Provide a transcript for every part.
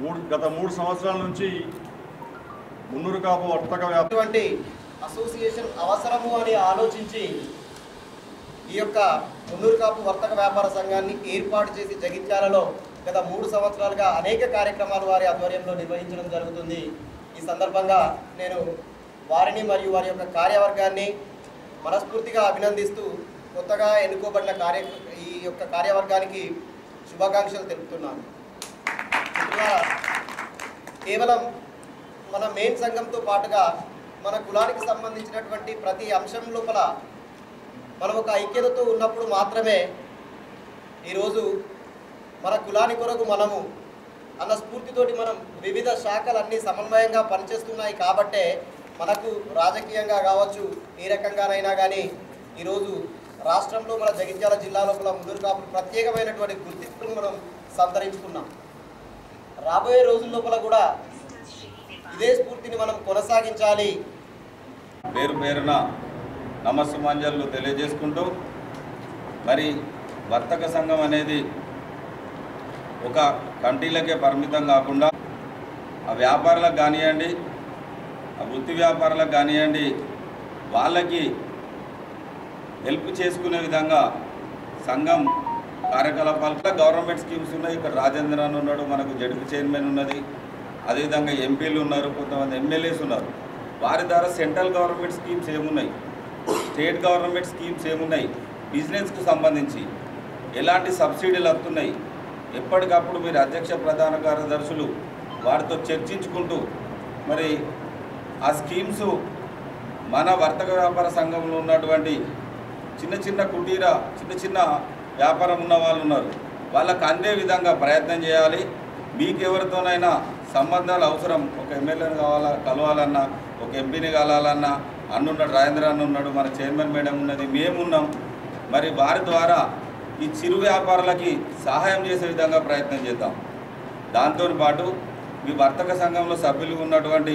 మూడు గత మూడు సంవత్సరాల నుంచి మున్నూరు కాపు వర్తక వ్యాప్తి అటువంటి అసోసియేషన్ అవసరము అని ఆలోచించి ఈ యొక్క మున్నూరు కాపు వర్తక వ్యాపార సంఘాన్ని ఏర్పాటు చేసి జగిత్యాలలో గత మూడు సంవత్సరాలుగా అనేక కార్యక్రమాలు వారి ఆధ్వర్యంలో నిర్వహించడం జరుగుతుంది. ఈ సందర్భంగా నేను వారిని మరియు వారి యొక్క కార్యవర్గాన్ని మనస్ఫూర్తిగా అభినందిస్తూ కొత్తగా ఎన్నుకోబడిన కార్య ఈ యొక్క కార్యవర్గానికి శుభాకాంక్షలు తెలుపుతున్నాను. కూడా కేవలం మన మెయిన్ సంఘంతో పాటుగా మన కులానికి సంబంధించినటువంటి ప్రతి అంశం లోపల మనం ఒక ఐక్యతతో ఉన్నప్పుడు మాత్రమే ఈరోజు మన కులాని కొరకు మనము అన్న స్ఫూర్తితోటి మనం వివిధ శాఖలన్నీ సమన్వయంగా పనిచేస్తున్నాయి కాబట్టే మనకు రాజకీయంగా కావచ్చు ఏ రకంగానైనా కానీ ఈరోజు రాష్ట్రంలో మన జగిత్యాల జిల్లా లోపల ముందుకు కాపు ప్రత్యేకమైనటువంటి గుర్తింపును మనం సంతరించుకున్నాం. రాబోయే రోజుల లోపల కూడా ఇదే స్ఫూర్తిని మనం కొనసాగించాలి. పేరు పేరున నమస్సుమాంజలు తెలియజేసుకుంటూ మరి వర్తక సంఘం అనేది ఒక కంట్రీలకే పరిమితం కాకుండా ఆ వ్యాపారులకు కానివ్వండి ఆ వృత్తి వ్యాపారులకు కానివ్వండి వాళ్ళకి హెల్ప్ చేసుకునే విధంగా సంఘం కార్యకలాపాలు గవర్నమెంట్ స్కీమ్స్ ఉన్నాయి. ఇక్కడ రాజేంద్ర అని ఉన్నాడు మనకు జడ్పీ చైర్మన్ ఉన్నది. అదేవిధంగా ఎంపీలు ఉన్నారు కొంతమంది ఎమ్మెల్యేస్ ఉన్నారు. వారి ద్వారా సెంట్రల్ గవర్నమెంట్ స్కీమ్స్ ఏమున్నాయి? స్టేట్ గవర్నమెంట్ స్కీమ్స్ ఏమున్నాయి? బిజినెస్కు సంబంధించి ఎలాంటి సబ్సిడీలు వస్తున్నాయి? ఎప్పటికప్పుడు మీరు అధ్యక్ష ప్రధాన కార్యదర్శులు వారితో చర్చించుకుంటూ మరి ఆ స్కీమ్స్ మన వర్తక వ్యాపార సంఘంలో ఉన్నటువంటి చిన్న చిన్న కుటీర చిన్న చిన్న వ్యాపారం ఉన్న వాళ్ళు ఉన్నారు. వాళ్ళకు అందే విధంగా ప్రయత్నం చేయాలి. మీకు ఎవరితోనైనా సంబంధాలు అవసరం. ఒక ఎమ్మెల్యేని కావాలా కలవాలన్నా ఒక ఎంపీని కలవాలన్నా అన్నున్నాడు రాజేంద్ర అన్న ఉన్నాడు మన చైర్మన్ మేడం ఉన్నది మేమున్నాం. మరి వారి ద్వారా ఈ చిరు వ్యాపారులకి సహాయం చేసే విధంగా ప్రయత్నం చేద్దాం. దాంతో పాటు మీ వర్తక సంఘంలో సభ్యులు ఉన్నటువంటి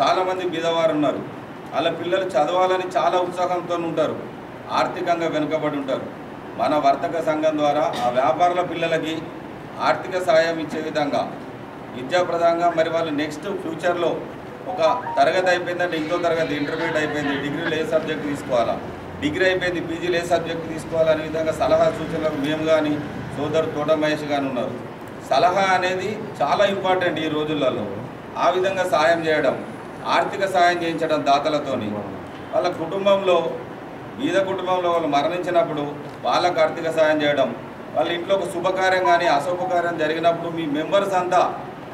చాలామంది బీదవారు ఉన్నారు. వాళ్ళ పిల్లలు చదవాలని చాలా ఉత్సాహంతో ఉంటారు. ఆర్థికంగా వెనుకబడి ఉంటారు. మన వర్తక సంఘం ద్వారా ఆ వ్యాపారుల పిల్లలకి ఆర్థిక సహాయం ఇచ్చే విధంగా విద్యాప్రదంగా మరి వాళ్ళు నెక్స్ట్ ఫ్యూచర్లో ఒక తరగతి అయిపోయిందంటే ఇంకో తరగతి ఇంటర్మీడియట్ అయిపోయింది డిగ్రీలో ఏ సబ్జెక్ట్ తీసుకోవాలా? డిగ్రీ అయిపోయింది పీజీలో ఏ సబ్జెక్ట్ తీసుకోవాలనే విధంగా సలహా సూచనలకు మేము కానీ సోదరు తోట మహేష్ కానీ ఉన్నారు. సలహా అనేది చాలా ఇంపార్టెంట్ ఈ రోజులలో. ఆ విధంగా సాయం చేయడం ఆర్థిక సాయం చేయించడం దాతలతోని వాళ్ళ కుటుంబంలో ఈద కుటుంబంలో వాళ్ళు మరణించినప్పుడు వాళ్ళకు ఆర్థిక సాయం చేయడం వాళ్ళ ఇంట్లో ఒక శుభకార్యం కానీ అశుభకార్యం జరిగినప్పుడు మీ మెంబర్స్ అంతా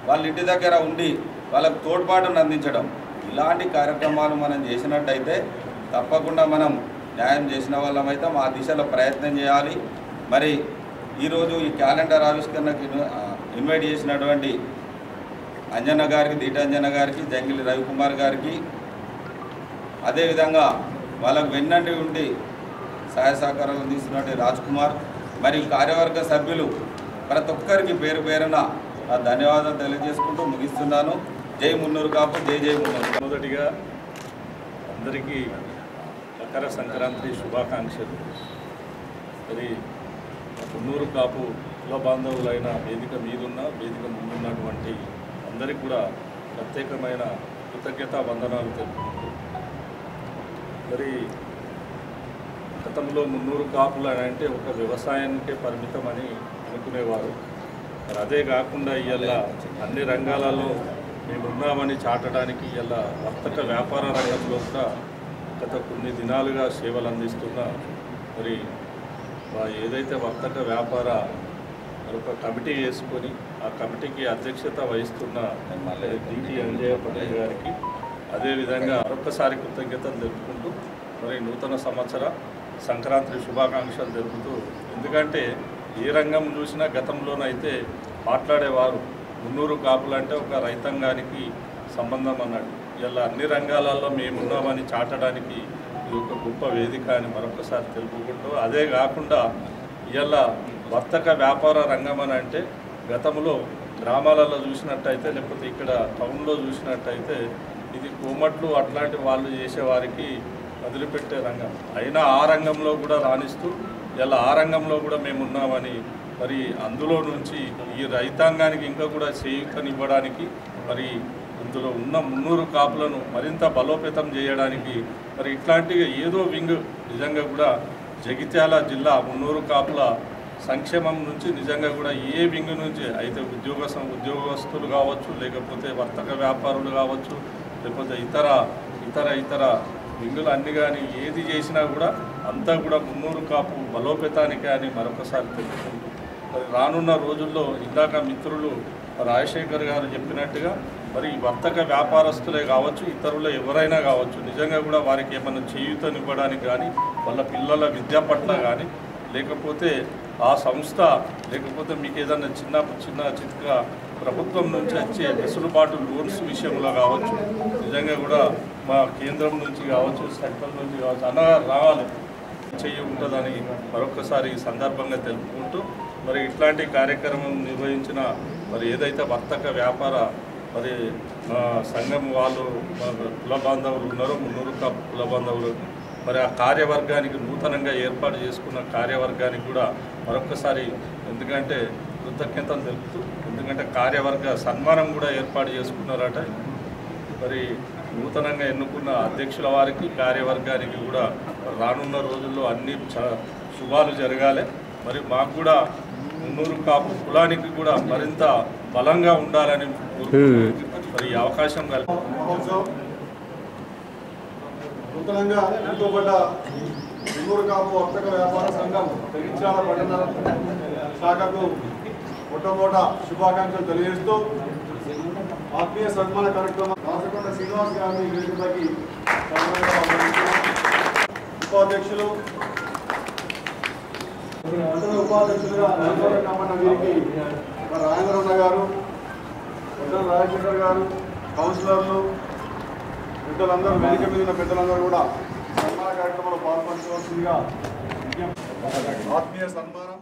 వాళ్ళ ఇంటి దగ్గర ఉండి వాళ్ళకు తోడ్పాటును అందించడం. ఇలాంటి కార్యక్రమాలు మనం చేసినట్టయితే తప్పకుండా మనం న్యాయం చేసిన వాళ్ళమైతే ఆ దిశలో ప్రయత్నం చేయాలి. మరి ఈరోజు ఈ క్యాలెండర్ ఆవిష్కరణకు ఇన్వైట్ చేసినటువంటి అంజన్న గారికి దీటాంజన్న గారికి జంగిలి రవికుమార్ గారికి అదేవిధంగా వాళ్ళకు వెన్నంటి ఉండి సహాయ సహకారాలు అందిస్తున్నటువంటి రాజ్ కుమార్ మరియు కార్యవర్గ సభ్యులు ప్రతి ఒక్కరికి పేరు పేరున ధన్యవాదాలు తెలియజేసుకుంటూ ముగిస్తున్నాను. జై మున్నూరు కాపు జై జై మున్నూరు. మొదటిగా అందరికీ మకర సంక్రాంతి శుభాకాంక్షలు. మరి మున్నూరు కాపు కుల బాంధవులైన వేదిక మీదున్న వేదిక ముందున్నటువంటి అందరికీ కూడా ప్రత్యేకమైన కృతజ్ఞతా వందనాలు తెలుపుకుంటూ. మరి ప్రాంతంలో మున్నూరు కాపులు అని అంటే ఒక వ్యవసాయానికే పరిమితమని అనుకునేవారు. మరి అదే కాకుండా ఇవాళ అన్ని రంగాలలో మేము ఉన్నామని చాటడానికి ఇవాళ వర్తక వ్యాపార రంగంలో కూడా గత కొన్ని దినాలుగా సేవలు అందిస్తున్న మరి ఏదైతే వర్తక వ్యాపార మరి ఒక కమిటీ వేసుకొని ఆ కమిటీకి అధ్యక్షత వహిస్తున్న డిటి అంజయ్య పటేల్ గారికి అదేవిధంగా మరొకసారి కృతజ్ఞతలు తెలుపుకుంటూ మరి నూతన సంవత్సర సంక్రాంతి శుభాకాంక్షలు తెలుపుతూ ఎందుకంటే ఏ రంగం చూసినా గతంలోనైతే మాట్లాడేవారు మున్నూరు కాపులు అంటే ఒక రైతాంగానికి సంబంధం అన్నట్టు ఇలా అన్ని రంగాలలో మేమున్నామని చాటడానికి ఇది ఒక గొప్ప వేదిక అని మరొకసారి తెలుపుకుంటూ అదే కాకుండా ఇలా వర్తక వ్యాపార రంగం అని అంటే గతంలో గ్రామాలలో చూసినట్టయితే లేకపోతే ఇక్కడ టౌన్లో చూసినట్టయితే ఇది కోమట్లు అట్లాంటి వాళ్ళు చేసేవారికి వదిలిపెట్టే రంగం. అయినా ఆ రంగంలో కూడా రాణిస్తూ ఇలా ఆ రంగంలో కూడా మేము ఉన్నామని మరి అందులో నుంచి ఈ రైతాంగానికి ఇంకా కూడా చేయూతనివ్వడానికి మరి ఇందులో ఉన్న మున్నూరు కాపులను మరింత బలోపేతం చేయడానికి మరి ఇట్లాంటి ఏదో వింగ్ నిజంగా కూడా జగిత్యాల జిల్లా మున్నూరు కాపుల సంక్షేమం నుంచి నిజంగా కూడా ఏ వింగ్ నుంచి అయితే ఉద్యోగ సం- ఉద్యోగస్తులు కావచ్చు లేకపోతే వర్తక వ్యాపారులు కావచ్చు లేకపోతే ఇతర ఇతర ఇతర ఇందులో అన్ని కానీ ఏది చేసినా కూడా అంతా కూడా మున్నూరు కాపు బలోపేతానికి అని మరొకసారి తెలుసుకుంటూ మరి రానున్న రోజుల్లో ఇందాక మిత్రులు రాజశేఖర్ గారు చెప్పినట్టుగా మరి వర్తక వ్యాపారస్తులే కావచ్చు ఇతరులు ఎవరైనా కావచ్చు నిజంగా కూడా వారికి ఏమైనా చేయూతనివ్వడానికి కానీ వాళ్ళ పిల్లల విద్య పట్ల కానీ లేకపోతే ఆ సంస్థ లేకపోతే మీకు ఏదైనా చిన్న చిన్న చిత్క ప్రభుత్వం నుంచి వచ్చే వెసులుబాటు లోన్స్ విషయంలో కావచ్చు నిజంగా కూడా మా కేంద్రం నుంచి కావచ్చు సెంట్రల్ నుంచి కావచ్చు అన్న రావాలి. చెయ్యి ఉంటుందని మరొకసారి ఈ సందర్భంగా తెలుపుకుంటూ మరి ఇట్లాంటి కార్యక్రమం నిర్వహించిన మరి ఏదైతే వర్తక వ్యాపార మరి మా సంఘం వాళ్ళు కుల బాంధవులు ఉన్నారో మున్నూరు కప్ కుల బాంధవులు మరి ఆ కార్యవర్గానికి నూతనంగా ఏర్పాటు చేసుకున్న కార్యవర్గానికి కూడా మరొకసారి ఎందుకంటే కృతజ్ఞతలు తెలుపుతూ ఎందుకంటే కార్యవర్గ సన్మానం కూడా ఏర్పాటు చేసుకున్నారట. మరి నూతనంగా ఎన్నుకున్న అధ్యక్షుల వారికి కార్యవర్గానికి కూడా రానున్న రోజుల్లో అన్ని చ- శుభాలు జరగాలి. మరి మాకు కూడా మున్నూరు కాపు కులానికి కూడా మరింత బలంగా ఉండాలని మరి ఈ అవకాశం కల్పి నూతనంగా ఎన్నుకోబడ్డ కాపు వర్తక వ్యాపార సంఘం జగిత్యాల పట్టణ శాఖకు మొట్టమొదట శుభాకాంక్షలు తెలియజేస్తూ ఆత్మీయ సన్మాన కార్యక్రమం రాసకొండ శ్రీనివాస్ గారిని వేదికపైకి ఉపాధ్యక్షులు. మండల ఉపాధ్యక్షులుగా రాజవరం వీరికి రాజేంద్రన్న గారు పెద్దల రాజశేఖర్ గారు కౌన్సిలర్లు పెద్దలందరూ వేదిక మీద ఉన్న పెద్దలందరూ కూడా సన్మాన కార్యక్రమంలో పాల్పంచవలసిందిగా ఆత్మీయ సన్మానం.